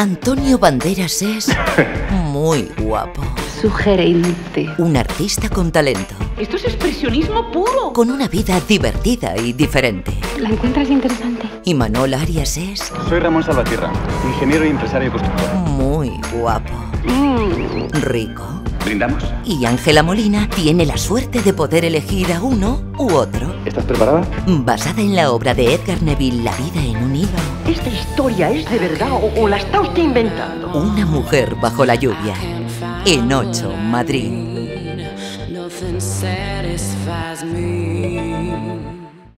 Antonio Banderas es muy guapo. Sugerente. Un artista con talento. Esto es expresionismo puro. Con una vida divertida y diferente. ¿La encuentras interesante? Y Manol Arias es Soy Ramón Salvatierra, ingeniero y empresario constructor. muy guapo. Mm. Rico. ¿Brindamos? Y Ángela Molina tiene la suerte de poder elegir a uno u otro. ¿Estás preparada? Basada en la obra de Edgar Neville, La vida en un hilo. ¿Esta historia es de verdad o, o la está usted inventando? Una mujer bajo la lluvia. En 8, Madrid. Nothing satisfies me.